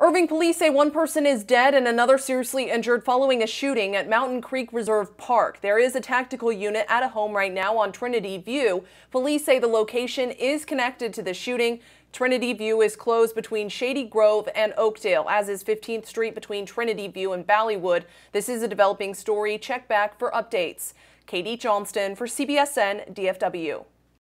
Irving police say one person is dead and another seriously injured following a shooting at Mountain Creek Reserve Park. There is a tactical unit at a home right now on Trinity View. Police say the location is connected to the shooting. Trinity View is closed between Shady Grove and Oakdale, as is 15th Street between Trinity View and Ballywood. This is a developing story. Check back for updates. Katie Johnston for CBSN DFW.